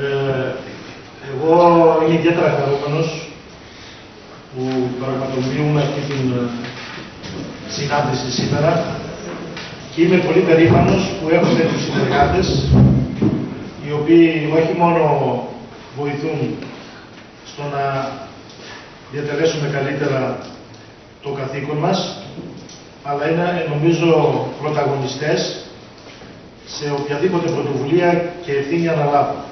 Ε, εγώ είμαι ιδιαίτερα χαρούμενος που πραγματοποιούμε αυτή την ε, συνάντηση σήμερα και είμαι πολύ περήφανος που έχω τέτοιους συνεργάτες οι οποίοι όχι μόνο βοηθούν στο να διατελέσουμε καλύτερα το καθήκον μας, αλλά είναι νομίζω πρωταγωνιστές σε οποιαδήποτε πρωτοβουλία και ευθύνη αναλάβουν.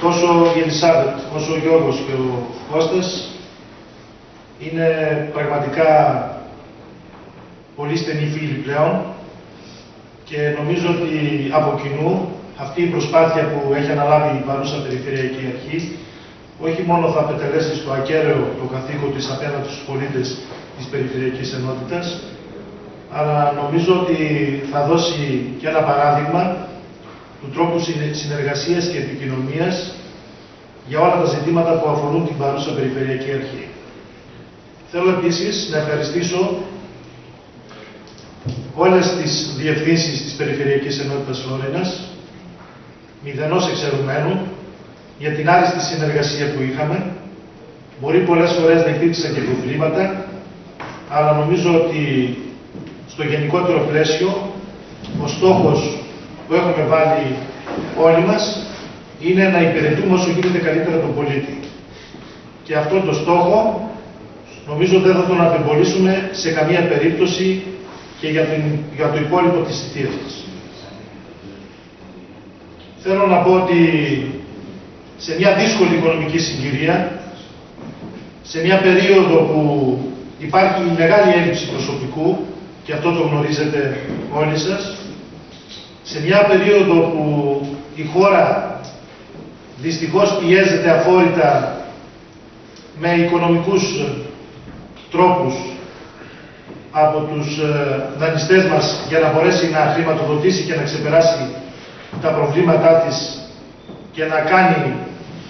Τόσο η Ελισάβετ, όσο ο Γιώργος και ο Κώστας είναι πραγματικά πολύ στενοί φίλοι πλέον και νομίζω ότι από κοινού αυτή η προσπάθεια που έχει αναλάβει η παρούσα Περιφερειακή Αρχή όχι μόνο θα απετελέσει στο ακέραιο το καθήκον της απέναντι στους πολίτες της Περιφερειακής Ενότητας, αλλά νομίζω ότι θα δώσει και ένα παράδειγμα του τρόπου συνεργασίας και επικοινωνίας για όλα τα ζητήματα που αφορούν την παρούσα Περιφερειακή Αρχή. Θέλω επίσης να ευχαριστήσω όλες τις διευθύνσεις της Περιφερειακής Ενότητας Φλόρινας, μηδενός εξαιρουμένου, για την άριστη συνεργασία που είχαμε. Μπορεί πολλές φορές να υπήρξαν και προβλήματα, αλλά νομίζω ότι στο γενικότερο πλαίσιο ο στόχος που έχουμε βάλει όλοι μας είναι να υπηρετούμε όσο γίνεται καλύτερα τον πολίτη. Και αυτό το στόχο νομίζω δεν θα τον απεμπολίσουμε σε καμία περίπτωση και για, την, για το υπόλοιπο της θητείας μας. Θέλω να πω ότι σε μια δύσκολη οικονομική συγκυρία, σε μια περίοδο που υπάρχει μεγάλη έλλειψη προσωπικού, και αυτό το γνωρίζετε όλοι σας, σε μια περίοδο που η χώρα δυστυχώς πιέζεται αφόρητα με οικονομικούς τρόπους από τους ε, δανειστές μας για να μπορέσει να χρηματοδοτήσει και να ξεπεράσει τα προβλήματά της και να κάνει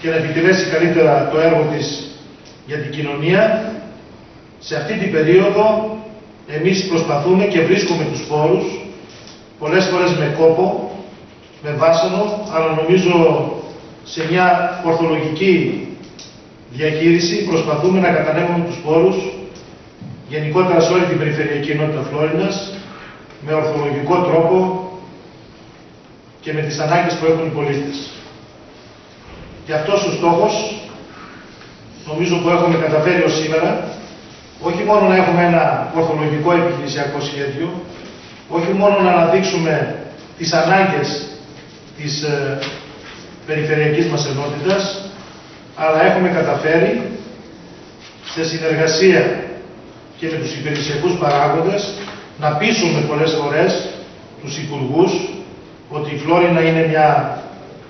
και να επιτελέσει καλύτερα το έργο της για την κοινωνία, σε αυτή την περίοδο εμείς προσπαθούμε και βρίσκουμε τους πόρους, πολλές φορές με κόπο, με βάσανο, αλλά νομίζω σε μια ορθολογική διαχείριση προσπαθούμε να κατανέμουμε τους πόρους γενικότερα σε όλη την περιφερειακή ενότητα Φλόρινας με ορθολογικό τρόπο και με τις ανάγκες που έχουν οι πολίτες. Και αυτός ο στόχος, νομίζω που έχουμε καταφέρει ως σήμερα, όχι μόνο να έχουμε ένα ορθολογικό επιχειρησιακό σχέδιο, όχι μόνο να αναδείξουμε τις ανάγκες της ε, περιφερειακής μας ενότητας, αλλά έχουμε καταφέρει σε συνεργασία και με τους υπηρεσιακούς παράγοντες να πείσουμε πολλές φορές τους υπουργούς ότι η Φλόρινα είναι μια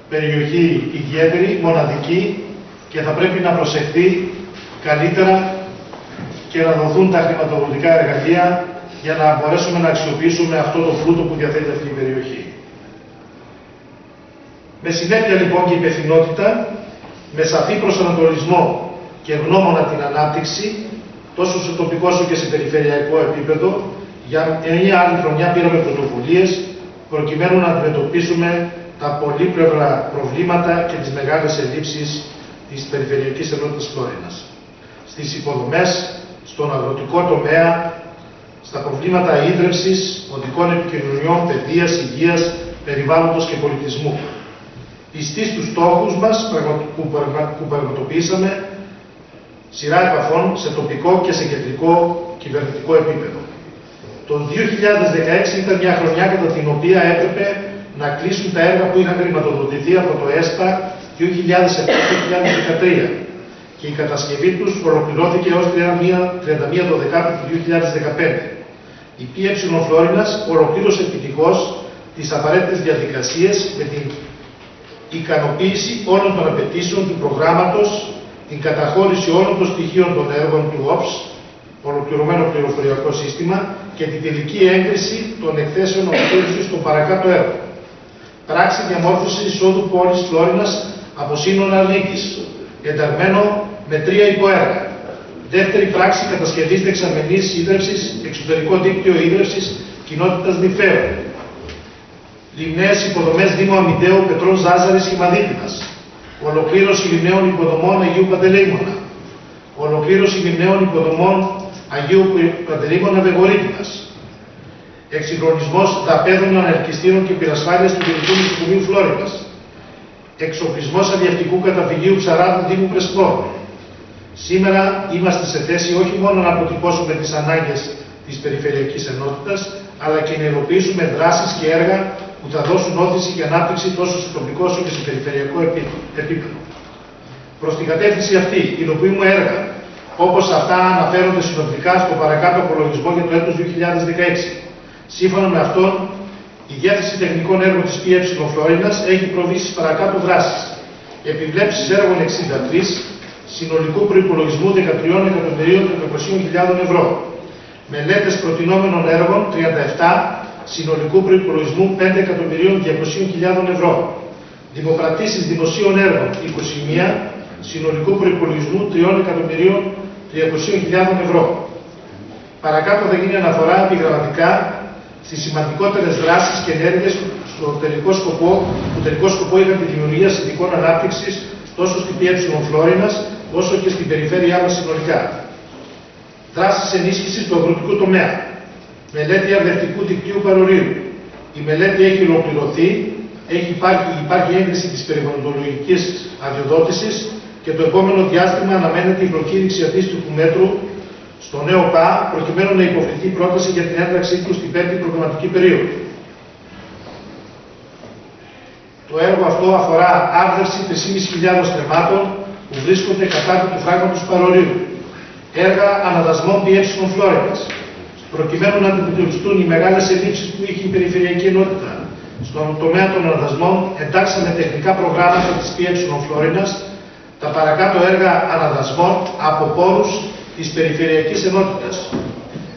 περιοχή ιδιαίτερη, μοναδική και θα πρέπει να προσεχθεί καλύτερα και να δοθούν τα χρηματοδοτικά εργαλεία για να μπορέσουμε να αξιοποιήσουμε αυτό το φρούτο που διαθέτει αυτή η περιοχή. Με συνέπεια λοιπόν και υπευθυνότητα, με σαφή προσανατολισμό και γνώμονα την ανάπτυξη, τόσο σε τοπικό όσο και σε περιφερειακό επίπεδο, για μια άλλη χρονιά πήραμε πρωτοβουλίες προκειμένου να αντιμετωπίσουμε τα πολύπλευρα προβλήματα και τις μεγάλες ελλείψεις της Περιφερειακής Ενότητας Φλόρινας. Στις υποδομές, στον αγροτικό τομέα, στα προβλήματα ίδρυυσης, οδικών επικοινωνιών, παιδείας, υγείας, περιβάλλοντος και πολιτισμού. Πιστοί στους στόχους μας που πραγματοποιήσαμε σειρά επαφών σε τοπικό και σε κεντρικό κυβερνητικό επίπεδο. Το 2016 ήταν μια χρονιά κατά την οποία έπρεπε να κλείσουν τα έργα που είχαν χρηματοδοτηθεί από το ΕΣΠΑ 2007-2013 και η κατασκευή τους ολοκληρώθηκε ως 31 Δεκάτου του 2015. Η ΠΕ Φλόρινας ολοκλήρωσε επιτυχώς τις απαραίτητες διαδικασίες με την ικανοποίηση όλων των απαιτήσεων του προγράμματος, την καταχώρηση όλων των στοιχείων των έργων του ΟΠΣ, ολοκληρωμένο πληροφοριακό σύστημα και την τελική έγκριση των εκθέσεων ολοκλήρωσης των παρακάτω έργων πράξη διαμόρφωσης εισόδου πόλης Φλόρινας από σύνορα Λύκης, ενταγμένο με τρία υποέργα. Δεύτερη πράξη κατασκευής δεξαμενής ίδρυυσης, εξωτερικό δίκτυο ίδρυυσης κοινότητας Νηφαίου. Λιμναίες υποδομές Δήμου Αμυντέου Πετρών Ζάζαρης Χημαδίτιδας. Ολοκλήρωση λιμναίων υποδομών Αγίου Παντελεήμωνα. Ολοκλήρωση λιμναίων υποδομών Αγίου Παντελεήμωνα Βεγορίτιδας. Εξυγχρονισμός δαπέδων ανελκυστήρων και πυρασφάλειας του Γενικού Νοσοκομείου Φλόριδας. Εξοπλισμός αδιαυτικού καταφυγίου Ψαράδου Δήμου Πρεσπών. Σήμερα είμαστε σε θέση όχι μόνο να αποτυπώσουμε τις ανάγκες της Περιφερειακής Ενότητας, αλλά και να υλοποιήσουμε δράσεις και έργα που θα δώσουν όθηση και ανάπτυξη τόσο στο τοπικό όσο και στο περιφερειακό επίπεδο. Προς την κατεύθυνση αυτή υλοποιούμε έργα, όπως αυτά αναφέρονται συνοπτικά στο παρακάτω απολογισμό για το έτος 2016. Σύμφωνα με αυτόν, η Διεύθυνση Τεχνικών Έργων της ΠΕ Φλόρινας έχει προβεί στις παρακάτω δράσεις. Επιβλέψεις έργων 63, συνολικού προϋπολογισμού 13.400.000 ευρώ. Μελέτες προτινόμενων έργων 37, συνολικού προϋπολογισμού 5.200.000 ευρώ. Δημοπρατήσεις δημοσίων έργων 21, συνολικού προϋπολογισμού 3.300.000 ευρώ. Παρακάτω θα γίνει αναφορά επιγραμματικά στις σημαντικότερες δράσεις και ενέργειες στο τελικό σκοπό, που τελικό σκοπό είχαν τη δημιουργία συνδικών ανάπτυξης τόσο στην ΠΕ Φλόρινας, όσο και στην περιφέρειά μας συνολικά. Δράσεις ενίσχυσης του αγροτικού τομέα. Μελέτη αρδευτικού δικτύου παρορίου. Η μελέτη έχει ολοκληρωθεί, έχει υπάρχει, υπάρχει έγκριση της περιβαλλοντολογικής αδειοδότησης και το επόμενο διάστημα αναμένεται η προκήρυξη αντίστοιχου μέτρου στο νέο ΠΑ προκειμένου να υποβληθεί πρόταση για την ένταξή του στην πέμπτη προγραμματική περίοδο. Το έργο αυτό αφορά άρδευση 3.500 θεμάτων που βρίσκονται κατά του φράγματος παρορίου. Έργα αναδασμών πιέψεων Φλόρεντας, προκειμένου να αντιμετωπιστούν οι μεγάλες ελλείψεις που είχε η περιφερειακή ενότητα. Στον τομέα των αναδασμών εντάξαμε τεχνικά προγράμματα της ΠΕ Φλόρινας, τα παρακάτω έργα αναδασμών από πόρους της Περιφερειακής Ενότητας.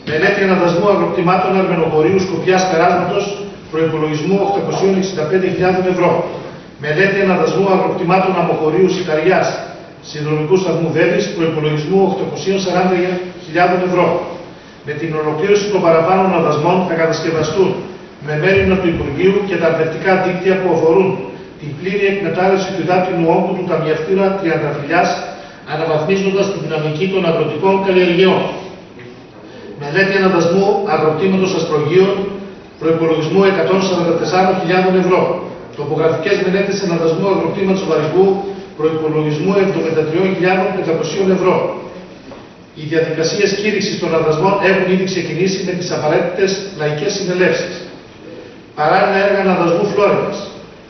Μελέτη αναδασμού αγροκτημάτων αρμενοχωρίου Σκοπιάς Περάσματος προϋπολογισμού 865.000 ευρώ. Μελέτη αναδασμού αγροκτημάτων αμοχωρίου Σικαριάς συνδρομικού σταθμού Βέβης προϋπολογισμού 840.000 ευρώ. Με την ολοκλήρωση των παραπάνω αναδασμών θα κατασκευαστούν με μέρημνα του Υπουργείου και τα αρδευτικά δίκτυα που αφορούν την πλήρη εκμετάλλευση του υδάτινου όγκου του ταμιευτήρα Τριανταφυλιάς αναβαθμίζοντας τη δυναμική των αγροτικών καλλιεργειών. Μελέτη αναδασμού αγροκτήματος αστρογείων προϋπολογισμού 144.000 ευρώ. Τοπογραφικές μελέτες αναδασμού αγροκτήματος βαρικού προϋπολογισμού 73.500 ευρώ. Οι διαδικασίες κήρυξης των αναδασμών έχουν ήδη ξεκινήσει με τις απαραίτητες λαϊκές συνελεύσεις. Παράλληλα έργα αναδασμού Φλόρινας.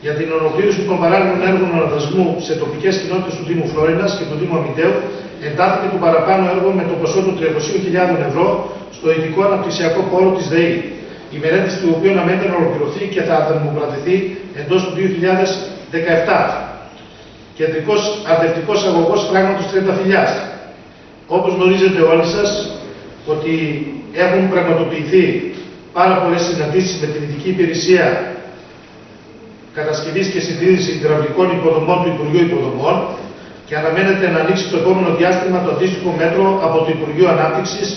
Για την ολοκλήρωση των παράλληλων έργων αναδασμού σε τοπικές κοινότητες του Δήμου Φλόρινας και του Δήμου Αμυντέου εντάθηκε το παραπάνω έργο με το ποσό των 300.000 ευρώ στο ειδικό αναπτυξιακό πόρο της ΔΕΗ η μελέτη του οποίου αναμένεται να ολοκληρωθεί και θα δημοκρατηθεί εντός του 2017. Κεντρικός αρδευτικός αγωγός πράγματος 30 φιλιάς. Όπως γνωρίζετε όλοι σας, ότι έχουν πραγματοποιηθεί πάρα πολλές συναντήσεις με την ειδική υπηρεσία κατασκευής και συντήρησης υδραυλικών υποδομών του Υπουργείου Υποδομών και αναμένεται να ανοίξει το επόμενο διάστημα το αντίστοιχο μέτρο από το Υπουργείο Ανάπτυξης,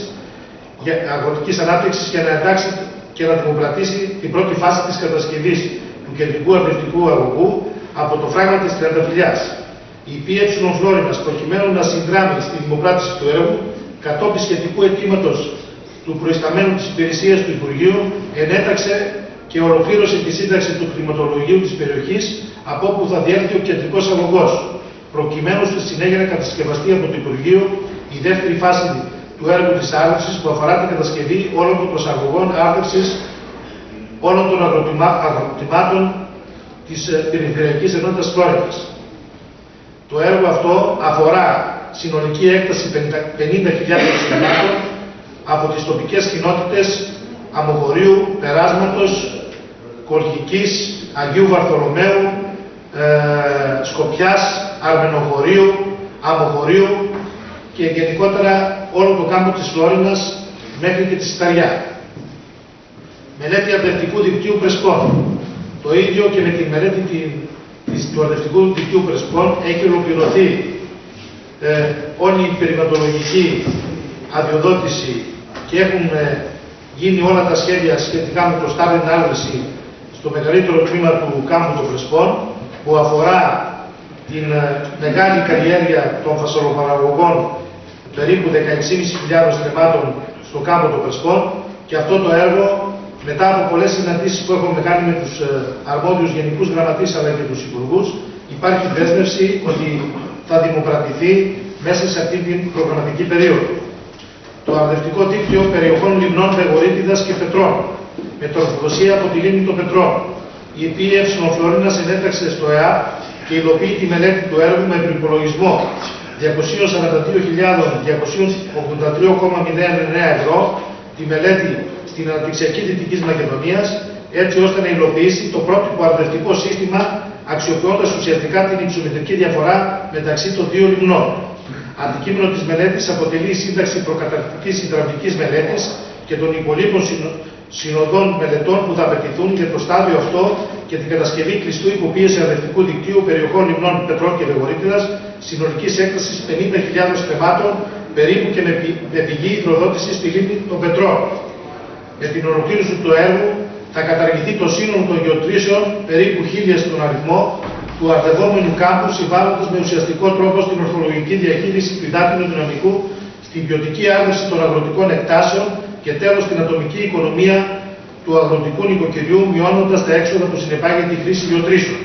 Αγροτικής Ανάπτυξης για να εντάξει και να δημοκρατήσει την πρώτη φάση της κατασκευής του κεντρικού αρνητικού αγωγού από το φράγμα της Τριανταφυλιάς. Η ΠΕ Φλόρινας προκειμένου να συνδράμει στη δημοκράτηση του έργου κατόπιν σχετικού αιτήματος του προϊσταμένου της υπηρεσίας του Υπουργείου ενέταξε και ολοκλήρωσε τη σύνταξη του κλιματολογίου της περιοχής από όπου θα διέλθει ο κεντρικός αγωγός, προκειμένου στη συνέχεια να κατασκευαστεί από το Υπουργείο η δεύτερη φάση του έργου της άρδευσης που αφορά την κατασκευή όλων των προσαγωγών άρδευσης όλων των αγροτημάτων της ε, Περιφερειακής Ενότητας Φλόριδας. Το έργο αυτό αφορά συνολική έκταση 50.000 χιλιάδων από τις τοπικές κοινότητες Αμοχωρίου, Περάσματος, Κορχικής, Αγίου Βαρθολομαίου, ε, Σκοπιάς, Αρμενοχωρίου, Αμοχωρίου και γενικότερα όλο το κάμπο της Φλόρινας μέχρι και της Σιταριά. Μελέτη αρδευτικού δικτύου Πρεσπών. Το ίδιο και με τη μελέτη της, του αρδευτικού δικτύου Πρεσπών έχει ολοκληρωθεί. Ε, όλη η περιβαλλοντολογική αδειοδότηση και έχουν ε, γίνει όλα τα σχέδια σχετικά με το στάδιο άρδευση στο μεγαλύτερο τμήμα του κάμπου των Φρεσπών, που αφορά την ε, μεγάλη καλλιέργεια των φασολοπαραγωγών περίπου 16.500 θεμάτων στο κάμπο των Πρεσπών και αυτό το έργο μετά από πολλές συναντήσεις που έχουμε κάνει με τους ε, αρμόδιους γενικούς γραμματείς αλλά και τους υπουργούς υπάρχει δέσμευση ότι θα δημοκρατηθεί μέσα σε αυτή την προγραμματική περίοδο. Το αρδευτικό δίκτυο περιοχών λιμνών Βεγορίτιδας και Πετρών με τροφοδοσία από τη λίμνη των Πετρών η οποία Ευσυνοφλωρίνα συνέταξε στο ΕΑ και υλοποιεί τη μελέτη του έργου με προπολογισμό 242.283,09 ευρώ τη μελέτη στην αναπτυξιακή Δυτικής Μακεδονίας, έτσι ώστε να υλοποιήσει το πρότυπο αρδευτικό σύστημα αξιοποιώντας ουσιαστικά την υψομετρική διαφορά μεταξύ των δύο λιμνών. Αντικείμενο της μελέτης αποτελεί η σύνταξη προκαταρκτικής υδραυλική μελέτης και των υπολείπων συνοδών μελετών που θα απαιτηθούν για το στάδιο αυτό και την κατασκευή κλειστού υποπίεση αρδευτικού δικτύου περιοχών λιμνών Πετρών και Βεγορίτιδα συνολικής έκταση 50.000 θεμάτων περίπου και με πηγή υδροδότησης στη λίμνη των Πετρών. Με την ολοκλήρωση του έργου θα καταργηθεί το σύνολο των γεωτρήσεων περίπου χίλια στον αριθμό του αρδευόμενου κάμπους συμβάλλοντας με ουσιαστικό τρόπο στην ορθολογική διαχείριση του υδάτινου δυναμικού, στην ποιοτική άρνηση των αγροτικών εκτάσεων και τέλος στην ατομική οικονομία του αγροτικού νοικοκυριού, μειώνοντας τα έξοδα που συνεπάγεται η χρήση γεωτρήσεων.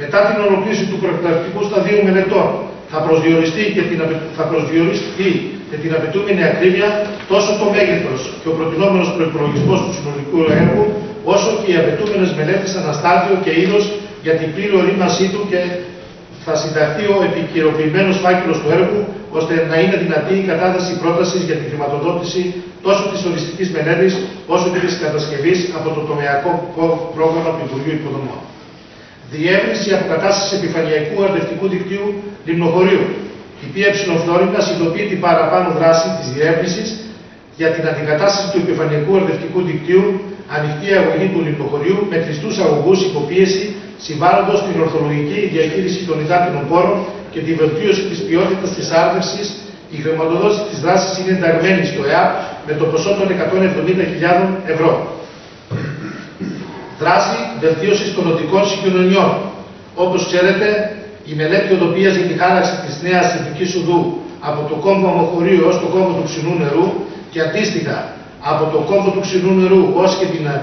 Μετά την ολοκλήρωση του προεκτατικού σταδίου μελετών, θα προσδιοριστεί και την, θα προσδιοριστεί και την απαιτούμενη ακρίβεια τόσο το μέγεθος και ο προτινόμενος προϋπολογισμός του συνολικού έργου, όσο και οι απαιτούμενες μελέτες αναστάδιο και είδος για την πλήρη ορίμασή του και θα συνταχθεί ο επικυροποιημένος φάκελος του έργου, ώστε να είναι δυνατή η κατάθεση πρότασης για τη χρηματοδότηση τόσο της οριστικής μελέτης, όσο και της κατασκευής από το τομεακό πρόγραμμα του Υπουργείου Υποδομών. Διεύρυνση αποκατάστασης επιφανειακού αρδευτικού δικτύου λιμνοχωρίου. Η ΠΕ Φλόρινα υλοποιεί την παραπάνω δράση της διεύρυνσης για την αντικατάσταση του επιφανειακού αρδευτικού δικτύου, ανοιχτή αγωγή του λιμνοχωρίου με κλειστούς αγωγούς υποπίεση, συμβάλλοντας την ορθολογική διαχείριση των υδάτινων πόρων και τη βελτίωση της ποιότητας της άρδευσης. Η χρηματοδότηση της δράσης είναι ενταγμένη στο ΕΑΠ με το ποσό των 170.000 ευρώ. Δράση βελτίωσης των οδικών συγκοινωνιών. Όπως ξέρετε, η μελέτη οδοπία για τη χάραξη της νέας εθνικής οδού από το κόμβο Αμοχωρίου έω το κόμβο του ξινού νερού και αντίστοιχα από το κόμβο του ξινού νερού ως και την ε,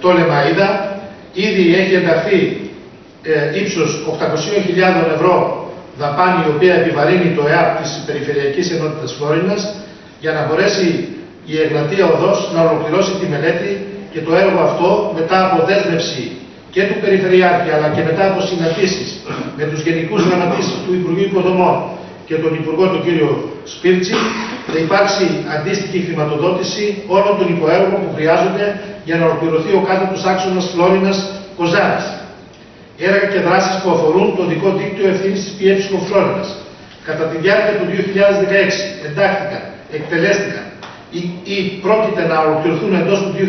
το Λεμαΐδα ήδη έχει ενταχθεί ε, ύψος 800.000 ευρώ δαπάνη η οποία επιβαρύνει το ΕΑΠ της Περιφερειακής Ενότητας Φλόρινας για να μπορέσει η Εγνατία Οδός να ολοκληρώσει τη μελέτη και το έργο αυτό μετά από δέσμευση και του Περιφερειάρχη αλλά και μετά από συναντήσεις με τους Γενικούς Γραμματείς του Υπουργείου Υποδομών και τον Υπουργό τον κύριο Σπίρτσι θα υπάρξει αντίστοιχη χρηματοδότηση όλων των υποέργων που χρειάζονται για να ολοκληρωθεί ο κάτω άξονας Φλόρινας Κοζάνης. Έργα και δράσεις που αφορούν το δικό δίκτυο ευθύνης της ΠΕ Φλόρινας. Κατά τη διάρκεια του 2016 εντάχθηκαν, εκτελέστηκαν ή, ή πρόκειται να ολοκληρωθούν εντός του 2017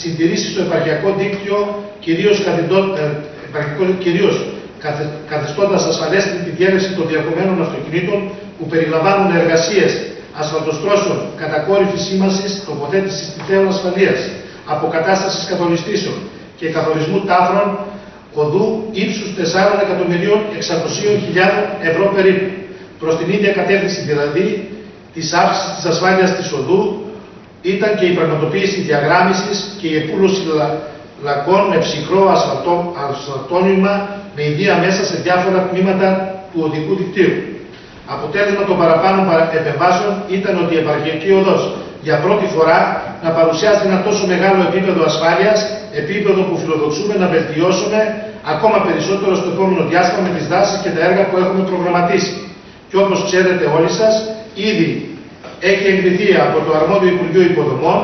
συντηρήσεις στο επαρχιακό δίκτυο, κυρίως, ε, κυρίως καθιστώντας ασφαλέστη τη διέλευση των διακομμένων αυτοκινήτων που περιλαμβάνουν εργασίες ασφαλτοστρώσεων, κατακόρυφης σήμανσης, τοποθέτησης στιθέων ασφαλείας, αποκατάστασης κατολιστήσεων και καθορισμού τάφρων οδού ύψους 4.600.000 ευρώ περίπου. Προς την ίδια κατεύθυνση δηλαδή της αύξησης της ασφάλειας της οδού ήταν και η πραγματοποίηση διαγράμμισης και η επούλωση λακών με ψυχρό ασφαλτόνιμα με ιδία μέσα σε διάφορα τμήματα του οδικού δικτύου. Αποτέλεσμα των παραπάνω επεμβάσεων ήταν ότι η επαρχιακή οδός για πρώτη φορά να παρουσιάζει ένα τόσο μεγάλο επίπεδο ασφάλειας, επίπεδο που φιλοδοξούμε να βελτιώσουμε ακόμα περισσότερο στο επόμενο διάστημα με τις δράσεις και τα έργα που έχουμε προγραμματίσει. Και όπως ξέρετε όλοι σας, ήδη έχει εγκριθεί από το αρμόδιο Υπουργείο Υποδομών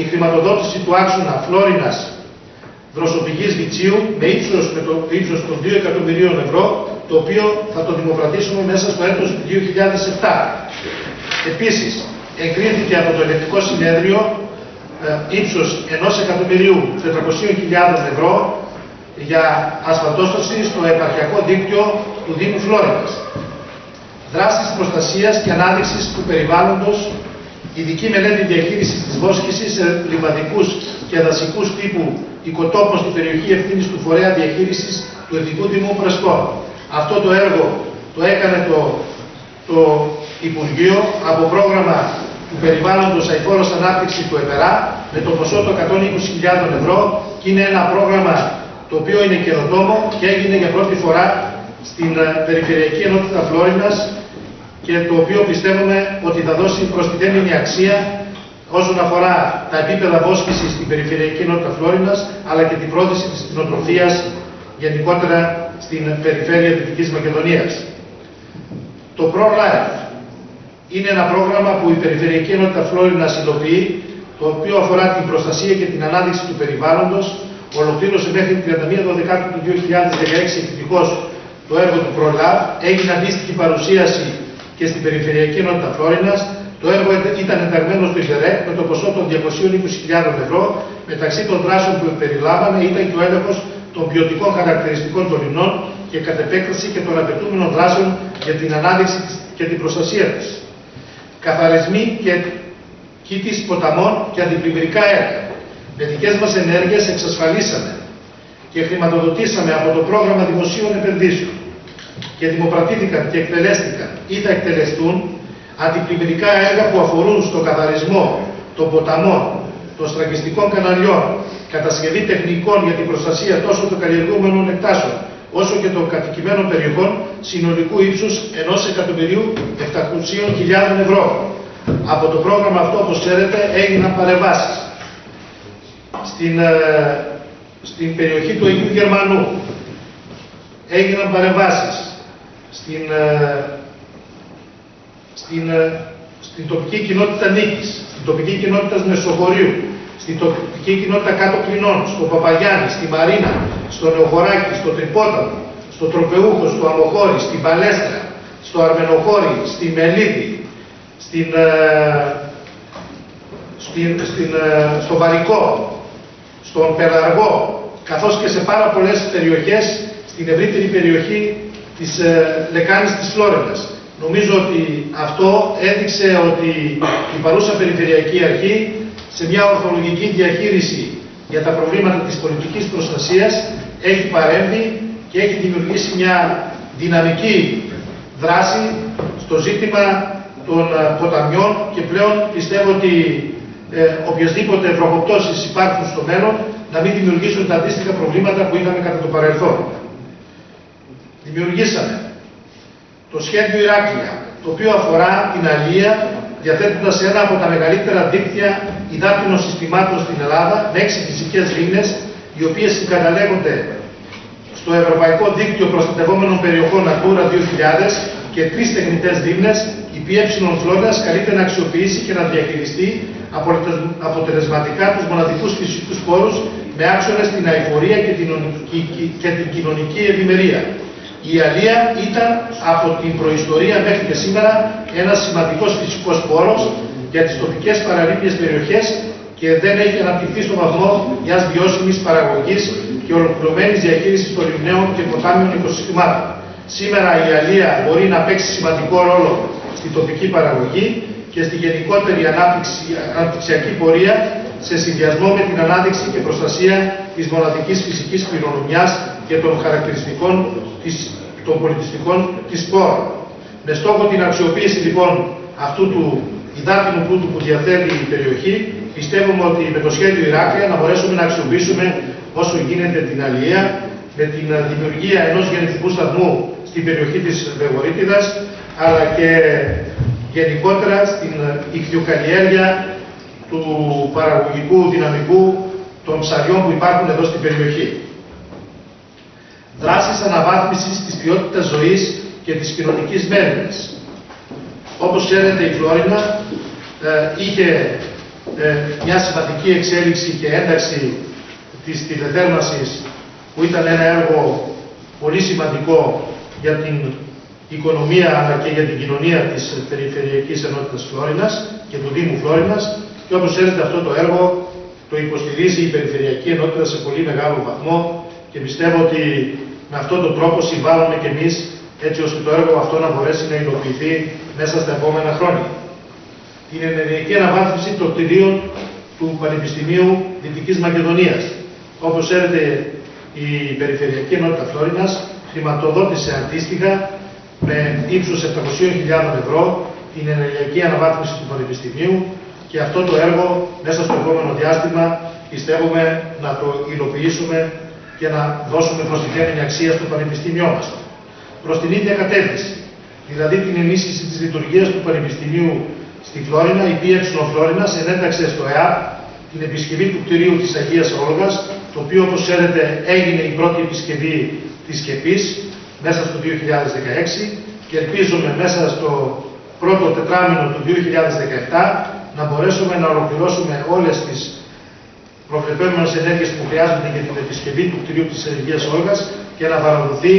η χρηματοδότηση του άξονα Φλόρινας δροσοπηγής Βιτσίου με ύψος, με το ύψος των 2 εκατομμυρίων ευρώ, το οποίο θα το δημοκρατήσουμε μέσα στο έτος 2007. Επίσης, εγκρίθηκε από το Ελεκτικό Συνέδριο ε, ύψος 1 εκατομμυρίου 400.000 ευρώ για ασφαλτόσταση στο επαρχιακό δίκτυο του Δήμου Φλόρινας δράσεις προστασίας και ανάδειξης του περιβάλλοντος, ειδική μελέτη διαχείρισης της βόσκησης σε λιβαδικούς και δασικούς τύπου οικοτόπων στην περιοχή ευθύνης του φορέα διαχείρισης του Εθνικού Δημού Πρεσκών. Αυτό το έργο το έκανε το, το Υπουργείο από πρόγραμμα του περιβάλλοντος αηφόρος ανάπτυξη του ΕΠΕΡΑ με το ποσό των 120.000 ευρώ και είναι ένα πρόγραμμα το οποίο είναι καινοτόμο και έγινε για πρώτη φορά στην ε, Περιφερειακή Ενότητα Φλόρινας και το οποίο πιστεύουμε ότι θα δώσει προστιθέμενη αξία όσον αφορά τα επίπεδα βόσκησης στην Περιφερειακή Ενότητα Φλόρινας αλλά και την πρόθεση της κτηνοτροφίας γενικότερα στην περιφέρεια Δυτικής Μακεδονίας. Το ProLife είναι ένα πρόγραμμα που η Περιφερειακή Ενότητα Φλόρινας υλοποιεί το οποίο αφορά την προστασία και την ανάδειξη του περιβάλλοντος ολοκλήρωσε μέχρι την 31 Δεκάτου του 2016 επιτυχώς το έργο του ProLab, έγινε αντίστοιχη παρουσίαση και στην Περιφερειακή Ενότητα Φλόρινας. Το έργο ήταν ενταγμένο στο Ιντερεκ με το ποσό των 220.000 ευρώ. Μεταξύ των δράσεων που περιλάμβανε ήταν και ο έλεγχος των ποιοτικών χαρακτηριστικών των λιμνών και κατ' επέκταση και των απαιτούμενων δράσεων για την ανάδειξη και την προστασία της. Καθαρισμοί και κήτης ποταμών και αντιπλημμυρικά έργα. Με δικές μας ενέργειες εξασφαλίσαμε και χρηματοδοτήσαμε από το πρόγραμμα δημοσίων επενδύσεων και δημοπρατήθηκαν και εκτελέστηκαν ή θα εκτελεστούν αντιπλημμυρικά έργα που αφορούν στο καθαρισμό των ποταμών, των στραγγιστικών καναλιών, κατασκευή τεχνικών για την προστασία τόσο των καλλιεργούμενων εκτάσεων όσο και των κατοικημένων περιοχών συνολικού ύψους 1.700.000 ευρώ. Από το πρόγραμμα αυτό, όπως ξέρετε, έγιναν παρεμβάσεις. Στην, ε, στην περιοχή του Αγίου Γερμανού. Έγιναν παρεμβάσεις στην, ε, στην, ε, στην τοπική κοινότητα Νίκης, στην τοπική κοινότητα Μεσοχωρίου, στην τοπική κοινότητα Κάτω Κλινών, στο Παπαγιάννη, στη Μαρίνα, στο Νεοχωράκι, στο Τρυπόταμο, στο Τροπεούχος, στο Αμοχώρι, στην Παλέστρα, στο Αρμενοχώρι, στη Μελίδη, στην, ε, στην, στην, στο Βαρικό, στον Πελαργό, καθώς και σε πάρα πολλές περιοχές στην ευρύτερη περιοχή της ε, λεκάνης της Φλόρεντας. Νομίζω ότι αυτό έδειξε ότι η παρούσα Περιφερειακή Αρχή σε μια ορθολογική διαχείριση για τα προβλήματα της πολιτικής προστασίας έχει παρέμβει και έχει δημιουργήσει μια δυναμική δράση στο ζήτημα των ε, ποταμιών και πλέον πιστεύω ότι ε, οποιασδήποτε βροχοπτώσεις υπάρχουν στο μέλλον να μην δημιουργήσουν τα αντίστοιχα προβλήματα που είχαμε κατά το παρελθόν. Δημιουργήσαμε το σχέδιο Ηράκλεια, το οποίο αφορά την αλία διαθέτοντας ένα από τα μεγαλύτερα δίκτυα υδάτινων συστημάτων στην Ελλάδα με έξι φυσικές λίμνες, οι οποίες συγκαταλέγονται στο Ευρωπαϊκό Δίκτυο Προστατευόμενων Περιοχών Natura 2000 και τρεις τεχνητές λίμνες, η ΠΕ Φλόρας καλείται να αξιοποιήσει και να διαχειριστεί αποτελεσματικά τους μοναδικούς φυσικούς πόρους με άξονες την αηφορία και την, και την κοινωνική ευημερία. Η Αλία ήταν από την προϊστορία μέχρι και σήμερα ένας σημαντικός φυσικός πόρος για τις τοπικές παραλίμνιες περιοχές και δεν έχει αναπτυχθεί στον βαθμό μιας βιώσιμης παραγωγής και ολοκληρωμένης διαχείρισης των λιμναίων και ποτάμιων οικοσυστημάτων. Σήμερα η Αλία μπορεί να παίξει σημαντικό ρόλο στην τοπική παραγωγή και στη γενικότερη ανάπτυξη, αναπτυξιακή πορεία σε συνδυασμό με την ανάδειξη και προστασία της μοναδικής φυσικής κληρονομιάς και των χαρακτηριστικών της, των πολιτιστικών της πόρων. Με στόχο την αξιοποίηση λοιπόν αυτού του υδάτινου πλούτου που διαθέτει η περιοχή, πιστεύουμε ότι με το σχέδιο Ηράκλεια να μπορέσουμε να αξιοποιήσουμε όσο γίνεται την αλληλεία με την δημιουργία ενός γενετικού σταθμού στην περιοχή της Βεγορίτιδας, αλλά και γενικότερα στην ηχθειοκαλλιέργεια του παραγωγικού δυναμικού των ψαριών που υπάρχουν εδώ στην περιοχή δράσεις αναβάθμισης της ποιότητας ζωής και της κοινωνικής μέρημνας. Όπως ξέρετε η Φλόρινα ε, είχε ε, μια σημαντική εξέλιξη και ένταξη της τηλεθέρμανσης που ήταν ένα έργο πολύ σημαντικό για την οικονομία αλλά και για την κοινωνία της Περιφερειακής Ενότητας Φλόρινας και του Δήμου Φλόρινας και όπως ξέρετε αυτό το έργο το υποστηρίζει η Περιφερειακή Ενότητα σε πολύ μεγάλο βαθμό και πιστεύω ότι με αυτόν τον τρόπο συμβάλλουμε και εμείς έτσι ώστε το έργο αυτό να μπορέσει να υλοποιηθεί μέσα στα επόμενα χρόνια. Την ενεργειακή αναβάθμιση των κτηρίων του Πανεπιστημίου Δυτικής Μακεδονίας. Όπως ξέρετε, η Περιφερειακή Ενότητα Φλόρινας χρηματοδότησε αντίστοιχα με ύψος 700.000 ευρώ την ενεργειακή αναβάθμιση του Πανεπιστημίου και αυτό το έργο μέσα στο επόμενο διάστημα πιστεύουμε να το υλοποιήσουμε και να δώσουμε προστιθέμενη αξία στο Πανεπιστήμιό μας. Προς την ίδια κατεύθυνση, δηλαδή την ενίσχυση της λειτουργίας του Πανεπιστημίου στη Φλόρινα, η ΠΕ Φλόρινα ενέταξε στο ΕΑΠ την επισκευή του κτηρίου της Αγίας Όλγας, το οποίο όπως ξέρετε έγινε η πρώτη επισκευή της ΚΕΠΗΣ μέσα στο 2016 και ελπίζουμε μέσα στο πρώτο τετράμινο του 2017 να μπορέσουμε να ολοκληρώσουμε όλες τις προβλεπόμενες ενέργειες που χρειάζονται για την επισκευή του κτηρίου της Αγίας Όλγας και να παραδοθεί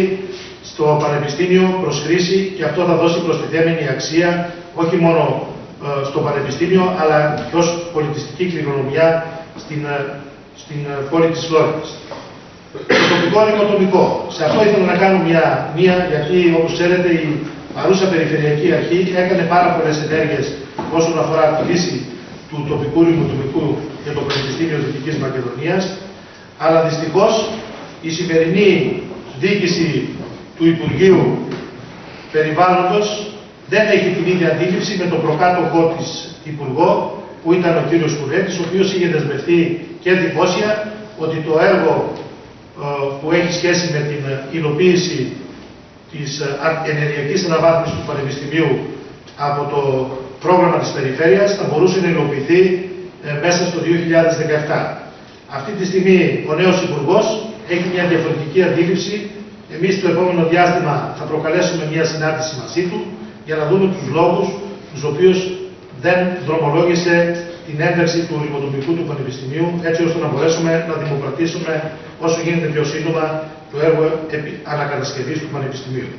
στο Πανεπιστήμιο προς χρήση και αυτό θα δώσει προστιθέμενη αξία όχι μόνο ε, στο Πανεπιστήμιο αλλά και ως πολιτιστική κληρονομιά στην, ε, στην ε, πόλη της Φλόρινας. Το τοπικό νοικοτομικό. Σε αυτό ήθελα να κάνω μια, μια γιατί όπως ξέρετε η παρούσα Περιφερειακή Αρχή έκανε πάρα πολλές ενέργειες όσον αφορά τη λύση του τοπικού νοικοτομικού για το Πανεπιστήμιο Δυτικής Μακεδονίας αλλά δυστυχώς η σημερινή διοίκηση του Υπουργείου Περιβάλλοντος δεν έχει την ίδια αντίληψη με τον προκάτοχό της Υπουργό, που ήταν ο κύριος Κουρέτης, ο οποίος είχε δεσμευτεί και δημόσια ότι το έργο ε, που έχει σχέση με την υλοποίηση της ε, ενεργειακής αναβάθμισης του Πανεπιστημίου από το πρόγραμμα της Περιφέρειας θα μπορούσε να υλοποιηθεί ε, μέσα στο 2017. Αυτή τη στιγμή ο νέος Υπουργός έχει μια διαφορετική αντίληψη. Εμείς το επόμενο διάστημα θα προκαλέσουμε μια συνάντηση μαζί του για να δούμε τους λόγους τους οποίους δεν δρομολόγησε την ένταξη του ρημοτομικού του Πανεπιστημίου έτσι ώστε να μπορέσουμε να δημοκρατήσουμε όσο γίνεται πιο σύντομα το έργο ανακατασκευής του Πανεπιστημίου.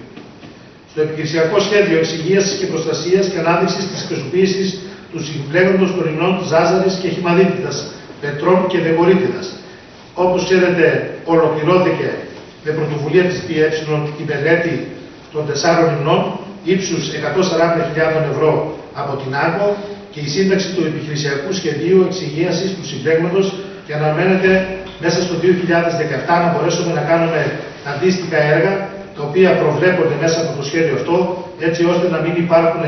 Στο επιχειρησιακό σχέδιο εξυγίασης και προστασίας και ανάδειξης της χρησιμοποίησης του συμπλέγοντος των ινών Ζάζαρης και Χιμαδίτιδας, Πετρών και Δεγορίτιδας. Όπως ξέρετε, ολοκληρώθηκε με πρωτοβουλία της ΠΕ η μελέτη των τεσσάρων ινών ύψους 140.000 ευρώ από την ΆΚΟ και η σύνταξη του επιχειρησιακού σχεδίου εξυγίασης του συμπλέγματος και αναμένεται μέσα στο 2017 να μπορέσουμε να κάνουμε αντίστοιχα έργα τα οποία προβλέπονται μέσα από το σχέδιο αυτό έτσι ώστε να μην υπάρχουν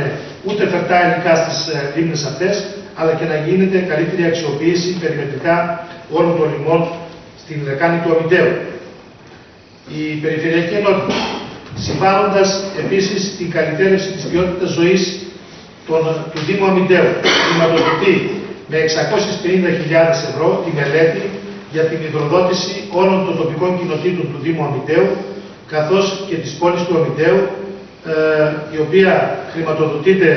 ούτε φερτά υλικά στις ε, λίμνες αυτές αλλά και να γίνεται καλύτερη αξιοποίηση περιμετρικά όλων των λιμών στην λεκάνη του Αμυντέου. Η Περιφερειακή Ενότητα συμβάλλοντας επίσης την καλυτέρευση της ποιότητας ζωής των, του Δήμου Αμυντέου. Χρηματοδοτεί με 650.000 ευρώ τη μελέτη για την υδροδότηση όλων των τοπικών κοινοτήτων του Δήμου Αμυντέου, καθώς και της πόλης του Αμυντέου, ε, η οποία χρηματοδοτείται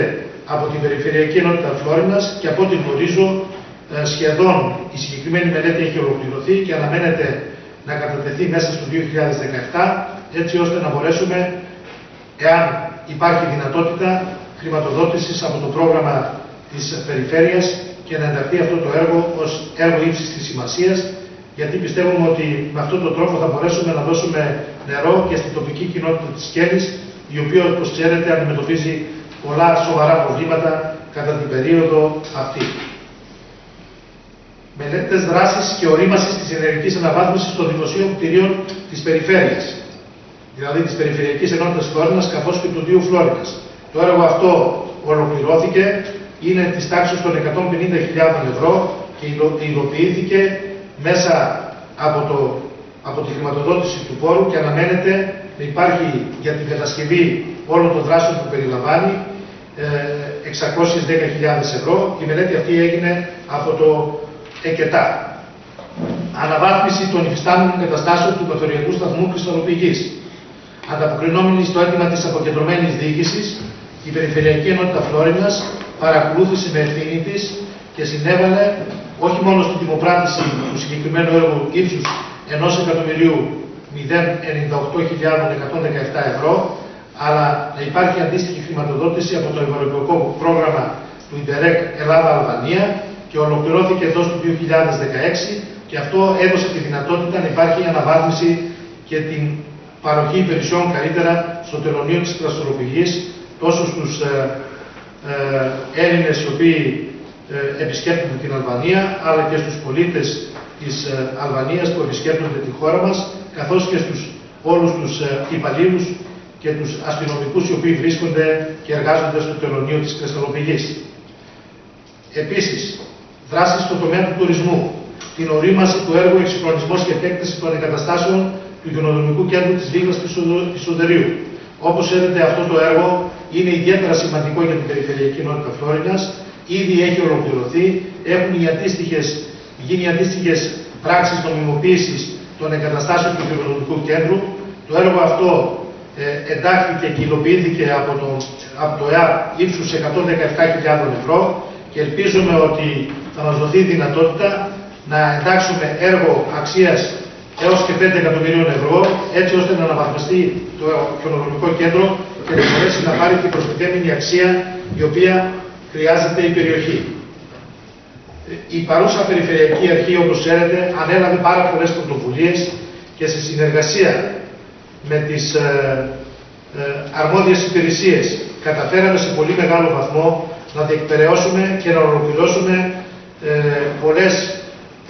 από την Περιφερειακή Ενότητα Φλόρινας και από ό,τι γνωρίζω ε, σχεδόν η συγκεκριμένη μελέτη έχει ολοκληρωθεί και αναμένεται να κατατεθεί μέσα στο 2017 έτσι ώστε να μπορέσουμε, εάν υπάρχει δυνατότητα, χρηματοδότησης από το πρόγραμμα της Περιφέρειας και να ενταχθεί αυτό το έργο ως έργο ύψης της σημασίας, γιατί πιστεύουμε ότι με αυτόν τον τρόπο θα μπορέσουμε να δώσουμε νερό και στην τοπική κοινότητα της Κέλης, η οποία, όπως ξέρετε, αντιμετωπίζει πολλά σοβαρά προβλήματα κατά την περίοδο αυτή. Μελέτες δράσης και ορίμασης της ενεργικής αναβάθμισης των δημοσίων κτηρίων της περιφέρειας δηλαδή της Περιφερειακής Ενότητας Φλόρινας καθώς και του Δίου Φλόρινας. Το έργο αυτό ολοκληρώθηκε, είναι της τάξης των 150.000 ευρώ και υλοποιήθηκε μέσα από, το, από τη χρηματοδότηση του πόρου και αναμένεται να υπάρχει για την κατασκευή όλων των δράσεων που περιλαμβάνει 610.000 ε, ευρώ. Η μελέτη αυτή έγινε από το ΕΚΕΤΑ. Αναβάθμιση των υφιστάμενων εγκαταστάσεων του Μεθοριακού Σταθμού Κρυσταλλοπηγής. Ανταποκρινόμενη στο αίτημα της αποκεντρωμένης διοίκησης, η Περιφερειακή Ενότητα Φλόρινας παρακολούθησε με ευθύνη της και συνέβαλε όχι μόνο στην δημοπράτηση του συγκεκριμένου έργου ύψους 1.098.117 ευρώ, αλλά να υπάρχει αντίστοιχη χρηματοδότηση από το Ευρωπαϊκό Πρόγραμμα του Ιντερεκ Ελλάδα-Αλβανία και ολοκληρώθηκε εδώ στο 2016 και αυτό έδωσε τη δυνατότητα να υπάρχει αναβάθμιση και την παροχή υπηρεσιών καλύτερα στο τελωνίο της κλαστροφυγής, τόσο στους ε, ε, Έλληνες οι οποίοι ε, επισκέπτονται την Αλβανία, αλλά και στους πολίτες της ε, Αλβανίας που επισκέπτονται τη χώρα μας, καθώς και στους όλους τους ε, υπαλλήλους και τους αστυνομικούς οι οποίοι βρίσκονται και εργάζονται στο τελωνίο της Κρεσταλοπηγής. Επίσης, δράσεις στον τομέα του τουρισμού, την ορίμαση του έργου εξυγχρονισμός και επέκταση των εγκαταστάσεων του υγειονομικού κέντρου της Βίγλας του Σοδερίου. Όπως ξέρετε αυτό το έργο είναι ιδιαίτερα σημαντικό για την περιφερειακή νότητα Φλόρινας, ήδη έχει ολοκληρωθεί, έχουν αντίστοιχες, γίνει αντίστοιχες πράξεις νομιμοποίησης των εγκαταστάσεων του υγειονομικού κέντρου. Το έργο αυτό ε, εντάχθηκε και υλοποιήθηκε από το, από το ΕΑΠ ύψους 117.000 ευρώ και ελπίζουμε ότι θα μας δοθεί η δυνατότητα να εντάξουμε έργο αξίας έως και 5 εκατομμυρίων ευρώ, έτσι ώστε να αναβαθμιστεί το χιονοδρομικό κέντρο και να μπορέσει να πάρει την προστιθέμενη αξία η οποία χρειάζεται η περιοχή. Η παρούσα Περιφερειακή Αρχή, όπως ξέρετε, ανέλαβε πάρα πολλές πρωτοβουλίες και σε συνεργασία με τις ε, ε, αρμόδιες υπηρεσίες καταφέραμε σε πολύ μεγάλο βαθμό να διεκπαιρεώσουμε και να ολοκληρώσουμε ε, πολλές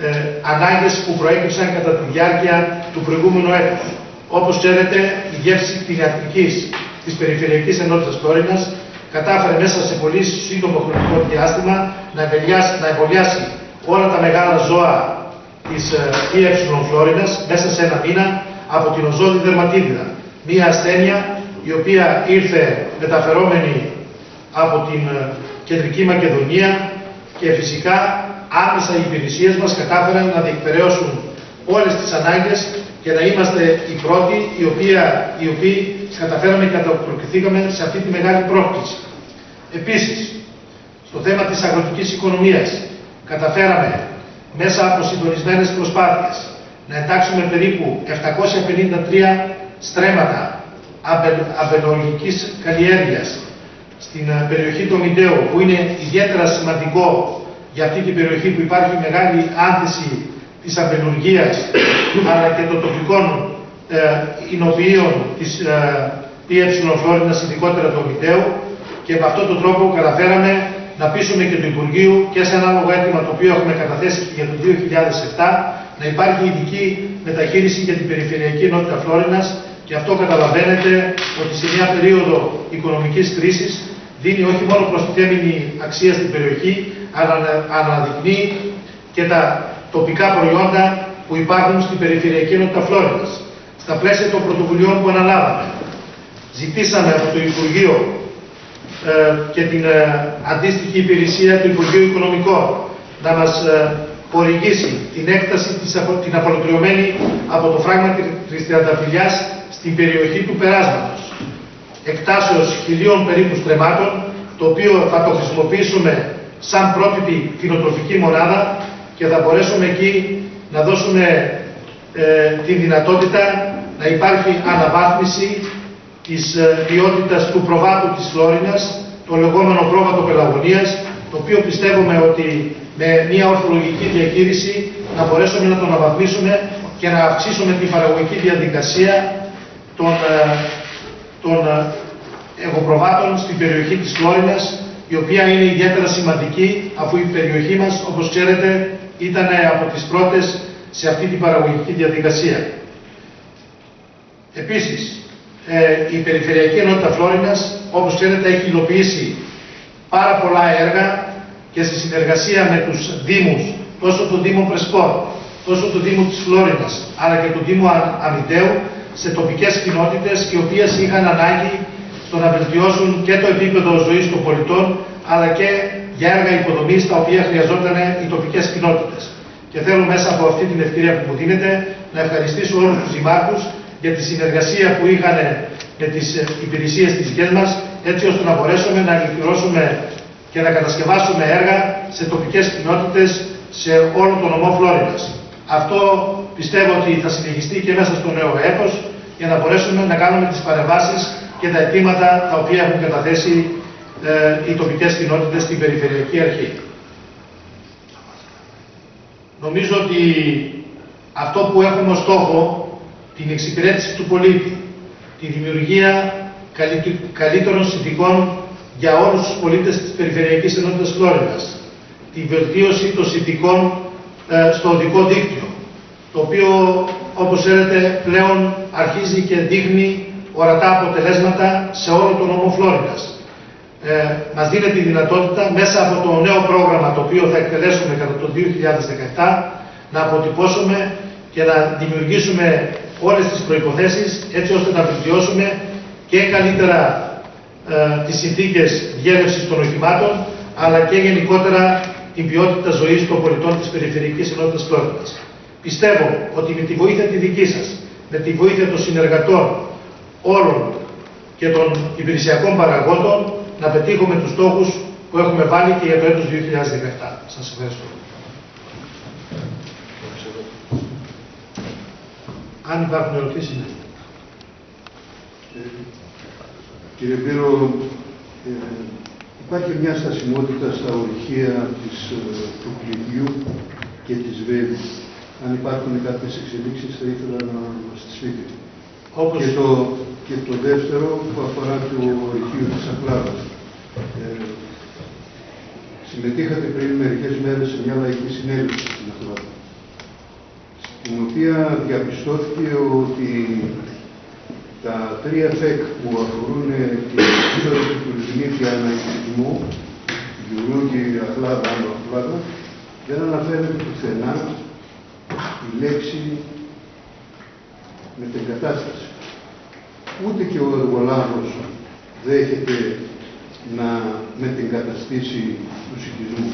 ε, ανάγκες που προέκυψαν κατά τη διάρκεια του προηγούμενου έτους. Όπως ξέρετε, η γεύση κτηνιατρικής της Περιφερειακής Ενότητας Φλόρινας κατάφερε μέσα σε πολύ σύντομο χρονικό διάστημα να, να εμβολιάσει όλα τα μεγάλα ζώα της ΕΕ Φλόρινας μέσα σε ένα μήνα από την οζόδη δερματίδιδα. Μία ασθένεια η οποία ήρθε μεταφερόμενη από την ε, Κεντρική Μακεδονία και φυσικά άμεσα οι υπηρεσίες μας κατάφεραν να διεκπαιρεώσουν όλες τις ανάγκες και να είμαστε οι πρώτοι οι, οποία, οι οποίοι καταφέραμε και ανταποκριθήκαμε σε αυτή τη μεγάλη πρόκληση. Επίσης, στο θέμα της αγροτικής οικονομίας καταφέραμε μέσα από συντονισμένες προσπάθειες να εντάξουμε περίπου 753 στρέμματα αμπελολογικής καλλιέργειας στην ε, περιοχή του Μητέου, που είναι ιδιαίτερα σημαντικό για αυτή την περιοχή που υπάρχει μεγάλη άνθηση της αμπελουργίας αλλά και των τοπικών ε, εινοποιείων της ε, Φλόρινας, ειδικότερα του Μητέου. Και με αυτόν τον τρόπο καταφέραμε να πείσουμε και το Υπουργείο και σε ένα άλλο αίτημα το οποίο έχουμε καταθέσει για το 2007 να υπάρχει ειδική μεταχείριση για την περιφερειακή ενότητα Φλόρινας. Και αυτό καταλαβαίνετε ότι σε μια περίοδο οικονομικής κρίσης δίνει όχι μόνο προστιθέμενη αξία στην περιοχή, αλλά αναδεικνύει και τα τοπικά προϊόντα που υπάρχουν στην περιφερειακή ενότητα Φλόρινας. Στα πλαίσια των πρωτοβουλειών που αναλάβαμε, ζητήσαμε από το Υπουργείο ε, και την ε, αντίστοιχη υπηρεσία του Υπουργείου Οικονομικών να μας ε, χορηγήσει την έκταση της, την απολωτριωμένη από το φράγμα της Τριανταφυλιάς στην περιοχή του περάσματος. Εκτάσεως χιλίων περίπου στρεμάτων, το οποίο θα το χρησιμοποιήσουμε σαν πρότυπη κτηνοτροφική μονάδα και θα μπορέσουμε εκεί να δώσουμε ε, τη δυνατότητα να υπάρχει αναβάθμιση της ε, ποιότητας του προβάτου της Φλόρινας, το λεγόμενο πρόβατο πελαγωνίας, το οποίο πιστεύουμε ότι με μια ορθολογική διαχείριση να μπορέσουμε να τον αναβαθμίσουμε και να αυξήσουμε την παραγωγική διαδικασία των, ε, των ε, εγωπροβάτων στην περιοχή της Φλόρινας, η οποία είναι ιδιαίτερα σημαντική, αφού η περιοχή μας, όπως ξέρετε, ήταν από τις πρώτες σε αυτή την παραγωγική διαδικασία. Επίσης, ε, η Περιφερειακή Ενότητα Φλόρινας, όπως ξέρετε, έχει υλοποιήσει πάρα πολλά έργα και στη συνεργασία με τους Δήμους, τόσο τον Δήμο Πρεσπόρ, τόσο τον Δήμο της Φλόρινας, αλλά και τον Δήμο Αμυντέου, σε τοπικές κοινότητες οι οποίες είχαν ανάγκη στο να βελτιώσουν και το επίπεδο ζωής των πολιτών, αλλά και για έργα υποδομής τα οποία χρειαζόταν οι τοπικές κοινότητες. Και θέλω μέσα από αυτή την ευκαιρία που μου δίνεται να ευχαριστήσω όλους τους δημάρχους για τη συνεργασία που είχαν με τις υπηρεσίες της δικές μας, έτσι ώστε να μπορέσουμε να ολοκληρώσουμε και να κατασκευάσουμε έργα σε τοπικές κοινότητες σε όλο τον νομό Φλόρινας. Αυτό πιστεύω ότι θα συνεχιστεί και μέσα στο νέο έτος για να μπορέσουμε να κάνουμε τις παρεμβάσεις και τα αιτήματα τα οποία έχουν καταθέσει ε, οι τοπικές κοινότητες στην Περιφερειακή Αρχή. Νομίζω ότι αυτό που έχουμε ως στόχο, την εξυπηρέτηση του πολίτη, τη δημιουργία καλύτερων συνθηκών για όλους τους πολίτες της Περιφερειακής Ενότητας Φλόριδας, τη βελτίωση των συνθηκών ε, στο οδικό δίκτυο, το οποίο όπως ξέρετε πλέον αρχίζει και δείχνει ορατά αποτελέσματα σε όλο τον νόμο Φλόριδας. Ε, μας δίνει τη δυνατότητα μέσα από το νέο πρόγραμμα το οποίο θα εκτελέσουμε κατά το 2017 να αποτυπώσουμε και να δημιουργήσουμε όλες τις προϋποθέσεις έτσι ώστε να βελτιώσουμε και καλύτερα ε, τις συνθήκες διέλευσης των οχημάτων αλλά και γενικότερα την ποιότητα ζωής των πολιτών της Περιφερειακής Ενότητας Φλόριδας. Πιστεύω ότι με τη βοήθεια τη δική σας, με τη βοήθεια των συνεργατών όλων και των υπηρεσιακών παραγόντων να πετύχουμε τους στόχους που έχουμε βάλει και για το έτος 2017. Σας ευχαριστώ. Αν υπάρχουν ερωτήσεις, ναι. Ε, κύριε Πύρο, ε, υπάρχει μια στασιμότητα στα ορυχεία της, ε, του κλειδιού και της ΒΕΒης. Αν υπάρχουν κάποιες εξελίξεις θα ήθελα να μας τις πείτε. Όπως... Και, το, και το δεύτερο που αφορά το ορυχείο της Ακλάδας. Ε, συμμετείχατε πριν μερικές μέρες σε μια λαϊκή συνέλευση στην Ακλάδα στην οποία διαπιστώθηκε ότι τα τρία ΦΕΚ που αφορούν την εξόρυξη του Λιμίθια αναγκητισμού, Γιουρούγκη, Αχλάδα, Άνω Αχλάδα, δεν αναφέρεται πουθενά η λέξη μετεγκατάσταση. Ούτε και ο εργολάβος δέχεται να μετεγκαταστήσει τους οικισμούς.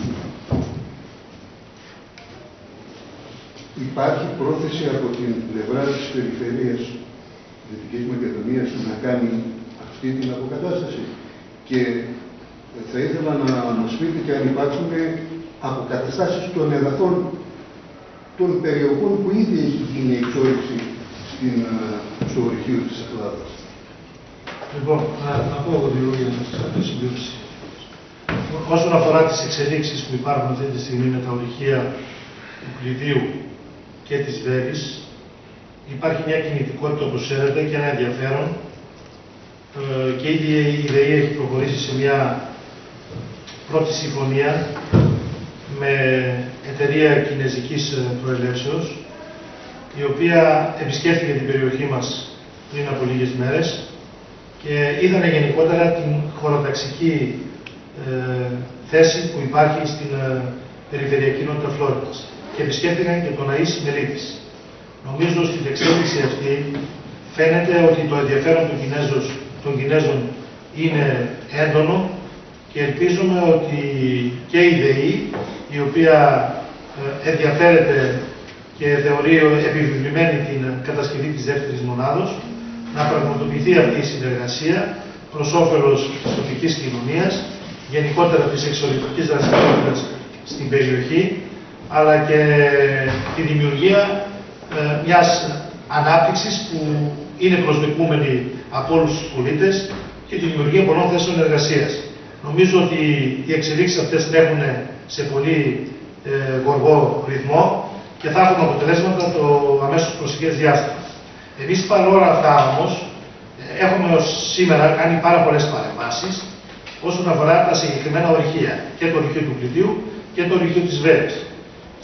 Υπάρχει πρόθεση από την πλευρά της περιφέρειας Δυτικής Μακεδονίας να κάνει αυτή την αποκατάσταση. Και θα ήθελα να μας πείτε και αν υπάρχουν αποκαταστάσεις των εδαφών των περιοχών που ήδη έχει γίνει εξόρυξη στην, στο ορυχείο της Ελλάδας. Λοιπόν, να, να πω εγώ δύο λόγια να σας συμπλήρωση. Όσον αφορά τις εξελίξεις που υπάρχουν αυτή τη στιγμή με τα ορυχεία του κλειδίου και της Βέρης, υπάρχει μια κινητικότητα όπως ξέρετε και ένα ενδιαφέρον ε, και ήδη η ΔΕΗ έχει προχωρήσει σε μια πρώτη συμφωνία με εταιρεία κινέζικης ε, προελεύσεως η οποία επισκέφθηκε την περιοχή μας πριν από λίγες μέρες και είδανε γενικότερα την χωροταξική ε, θέση που υπάρχει στην ε, περιφερειακή νότητα Φλόριδας και επισκέφθηκαν και τον Αΐς Μελίτης. Νομίζω στην εξέλιξη αυτή φαίνεται ότι το ενδιαφέρον των, Κινέζων, των Κινέζων είναι έντονο και ελπίζουμε ότι και η ΔΕΗ, η οποία ε, ενδιαφέρεται και θεωρεί επιβεβλημένη την κατασκευή της δεύτερης μονάδος, να πραγματοποιηθεί αυτή η συνεργασία προς όφελος της τοπικής κοινωνίας, γενικότερα της εξωτερικής δραστηριότητας στην περιοχή, αλλά και τη δημιουργία ε, μιας ανάπτυξης που είναι προσδοκούμενη από όλους τους πολίτες και τη δημιουργία πολλών θέσεων εργασίας. Νομίζω ότι οι εξελίξεις αυτές τρέχουν σε πολύ ε, γοργό ρυθμό και θα έχουν αποτελέσματα το αμέσως προσεχές διάστημα. Εμείς παρόλα αυτά όμως έχουμε ως σήμερα κάνει πάρα πολλές παρεμβάσεις όσον αφορά τα συγκεκριμένα ορυχεία και το ορυχείο του Πλητίου και το ορυχείο της Βέρης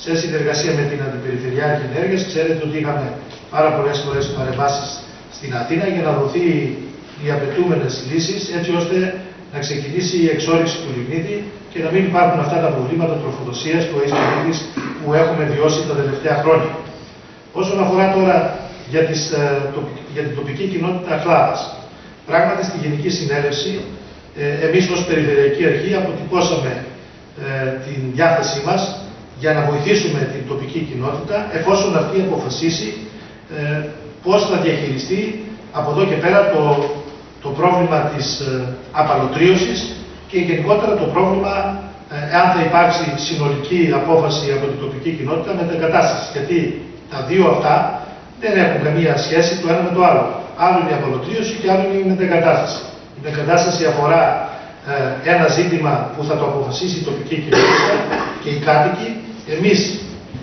σε συνεργασία με την Αντιπεριφερειάρχη Ενέργειας. Ξέρετε ότι είχαμε πάρα πολλές φορές παρεμβάσεις στην Αθήνα για να δοθεί οι απαιτούμενες λύσεις έτσι ώστε να ξεκινήσει η εξόριξη του λιμνίτη και να μην υπάρχουν αυτά τα προβλήματα τροφοδοσίας του ΑΕΣΠΑΝΙΤΙΣ που έχουμε βιώσει τα τελευταία χρόνια. Όσον αφορά τώρα για, τις, ε, για την τοπική κοινότητα Αχλάδας, πράγματι στη Γενική Συνέλευση ε, εμείς ως Περιφερειακή Αρχή αποτυπώσαμε ε, την διάθεσή μας για να βοηθήσουμε την τοπική κοινότητα εφόσον αυτή αποφασίσει ε, πώς θα διαχειριστεί από εδώ και πέρα το, το πρόβλημα της ε, απαλωτρίωσης και γενικότερα το πρόβλημα ε, εάν θα υπάρξει συνολική απόφαση από την τοπική κοινότητα με την κατάσταση. Γιατί τα δύο αυτά δεν έχουν καμία σχέση το ένα με το άλλο. Άλλο είναι η απαλωτρίωση και άλλο είναι η μετεγκατάσταση. Η μετεγκατάσταση αφορά ε, ένα ζήτημα που θα το αποφασίσει η τοπική κοινότητα και οι κάτοικοι εμείς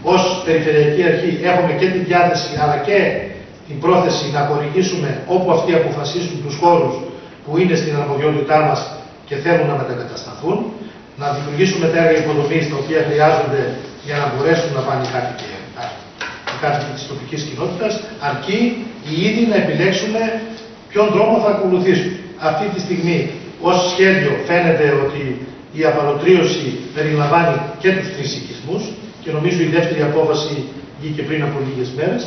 ως Περιφερειακή Αρχή έχουμε και τη διάθεση αλλά και την πρόθεση να χορηγήσουμε όπου αυτοί αποφασίσουν τους χώρους που είναι στην αρμοδιότητά μας και θέλουν να μετακατασταθούν, να δημιουργήσουμε τα έργα υποδομή τα οποία χρειάζονται για να μπορέσουν να πάνε οι κάτοικοι, οι κάτοικοι της τοπικής κοινότητας, αρκεί οι ίδιοι να επιλέξουμε ποιον δρόμο θα ακολουθήσουν. Αυτή τη στιγμή, ως σχέδιο, φαίνεται ότι η απαλωτρίωση περιλαμβάνει και τους τρει οικισμού και νομίζω η δεύτερη απόφαση βγήκε πριν από λίγες μέρες.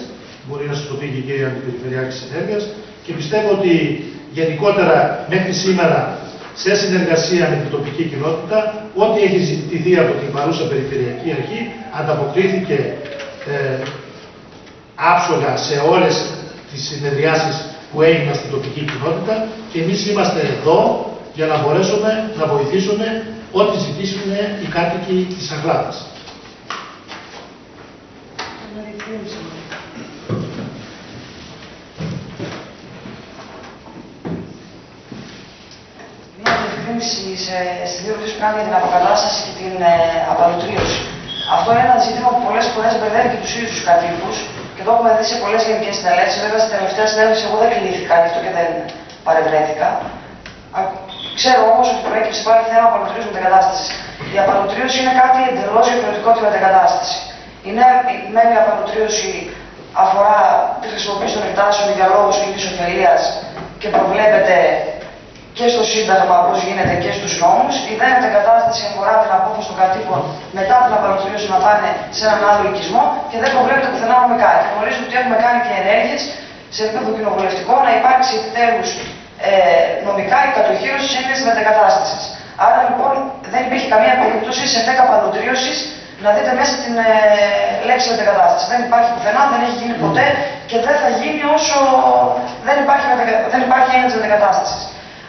Μπορεί να σας το πει και η κυρία Αντιπεριφερειάρχης Ενέργειας. Και πιστεύω ότι γενικότερα μέχρι σήμερα σε συνεργασία με την τοπική κοινότητα, ό,τι έχει ζητηθεί από την παρούσα Περιφερειακή Αρχή ανταποκρίθηκε ε, άψογα σε όλες τις συνεδριάσεις που έγιναν στην τοπική κοινότητα και εμείς είμαστε εδώ για να μπορέσουμε να βοηθήσουμε ό,τι ζητήσουν οι κάτοικοι της Αγλάδας. Στη δήλωση που κάνει για την αποκατάσταση και την ε, απαλωτρίωση. Αυτό είναι ένα ζήτημα που πολλές φορές μπερδεύει και τους ίδιους τους κατοίκους και το έχουμε δει σε πολλές γενικές συνελεύσεις. Βέβαια, στην τελευταία συνέλευση εγώ δεν κλείθηκα γι' αυτό και δεν παρευρέθηκα. Ξέρω όμως ότι προέκυψε πάλι θέμα απαλωτρίωση μετεγκατάσταση. Η απαλωτρίωση είναι κάτι εντελώς διαφορετικό από την μετεγκατάσταση. Η νέα η απαλωτρίωση αφορά τη χρησιμοποίηση των εκτάσεων για λόγους κοινής ωφελίας και προβλέπεται και στο Σύνταγμα πώ γίνεται και στους νόμους. Η δε μετεγκατάσταση αφορά την απόφαση των κατοίκων μετά την απαλωτρίωση να πάνε σε έναν άλλο οικισμό και δεν προβλέπεται πουθενά νομικά. Και γνωρίζω ότι έχουμε κάνει και ενέργειες σε επίπεδο κοινοβουλευτικό να υπάρξει επιτέλους ε, νομικά η κατοχήρωση τη έννοια μετεγκατάσταση. Άρα λοιπόν δεν υπήρχε καμία περίπτωση σε 10 παλωτρίωσης να δείτε μέσα την ε, λέξη μετεγκατάσταση. Δεν υπάρχει πουθενά, δεν έχει γίνει ποτέ και δεν θα γίνει όσο δεν υπάρχει, δεν υπάρχει έννοια της μετεγκατάσταση.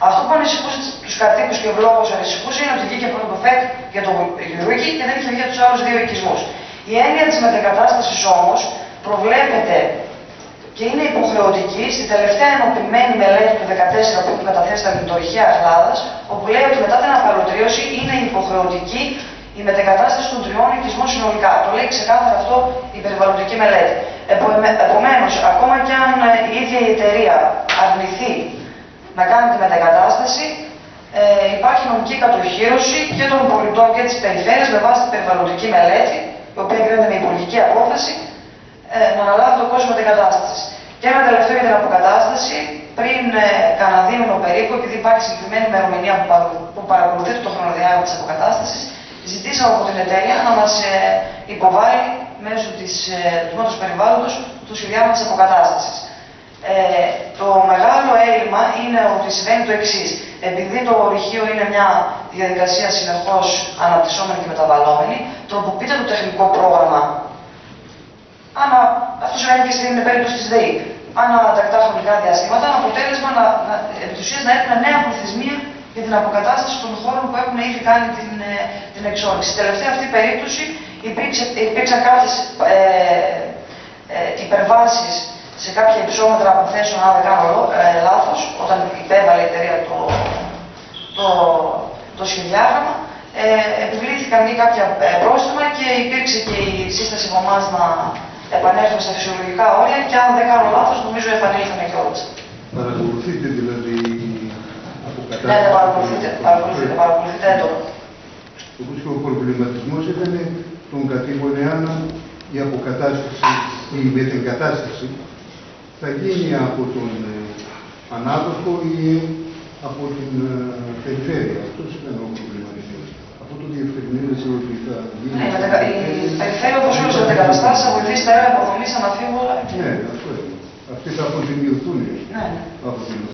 Αυτό που ανησυχούσε τους κατοίκους και ο λόγο ανησυχούσε είναι ότι βγήκε πρώτο το ΦΕΚ για τον Γιουρίκη και δεν είχε βγει για τους άλλους δύο οικισμούς. Η έννοια της μετεγκατάσταση όμως προβλέπεται και είναι υποχρεωτική στη τελευταία ενωπημένη μελέτη του 2014 που έχουν καταθέσει τα λειτουργία Αχλάδα, όπου λέει ότι μετά την απαλωτρίωση είναι υποχρεωτική η μετεγκατάσταση των τριών οικισμών συνολικά. Το λέει ξεκάθαρα αυτό η περιβαλλοντική μελέτη. Επομένως, ακόμα και αν η ίδια η εταιρεία αρνηθεί να κάνει τη μετακατάσταση, ε, υπάρχει νομική κατοχήρωση και των πολιτών και της περιφέρειας με βάση την περιβαλλοντική μελέτη, η οποία γίνεται με υπουργική απόφαση, ε, να αναλάβει το κόσμο μετακατάστασης. Και ένα τελευταίο για την αποκατάσταση, πριν ε, κανένα δίμηνο περίπου, επειδή υπάρχει συγκεκριμένη ημερομηνία που, παρα, που παρακολουθείται το χρονοδιάγραμμα της αποκατάστασης, ζητήσαμε από την εταιρεία να μας ε, υποβάλει μέσω της ε, Τμήματος Περιβάλλοντος το σχεδιάγραμμα της αποκατάστασης. Ε, το μεγάλο έλλειμμα είναι ότι συμβαίνει το εξής. Επειδή το ορυχείο είναι μια διαδικασία συνεχώς αναπτυσσόμενη και μεταβαλλόμενη, τροποποιείται το τεχνικό πρόγραμμα. Άνα, αυτός σημαίνει και στην περίπτωση της ΔΕΗ. Ανά τακτά χρονικά διαστήματα, αποτέλεσμα να, να, να έχουμε νέα πληθυσμία για την αποκατάσταση των χώρων που έχουν ήδη κάνει την, ε, την εξόρυξη. Στην τελευταία αυτή περίπτωση υπήρξε, υπήρξαν κάποιες ε, ε, υπερβάσεις σε κάποια υψόμετρα αποθέσεων, αν δεν κάνω ε, λάθος, όταν υπέβαλε η εταιρεία το, το, το σχεδιάγραμμα, ε, επιβλήθηκαν ή κάποια ε, πρόστιμα και υπήρξε και η σύσταση από εμάς να επανέλθουμε στα φυσιολογικά όρια και αν δεν κάνω λάθος, νομίζω επανήλθαμε κιόλας. Παρακολουθείτε δηλαδή αποκατάσταση. Ναι, ναι, παρακολουθείτε, παρακολουθείτε, παρακολουθείτε έντονα. Όπω και ο προβληματισμός ήταν των κατοίκων εάν η αποκατάσταση, η μετεγκατάσταση θα γίνει από τον ε, ανάδοχο ή από την ε, περιφέρεια. Αυτό ήταν ο προβληματισμός. Αυτό το διευκρινίζει ότι θα γίνει. Ναι, η περιφέρεια όπως όλες τι μετεγκαταστάσει θα βοηθήσει τα έργα αποδομή αναφίβολα. Ναι, αυτό είναι. Αυτοί θα αποζημιωθούν ναι. από την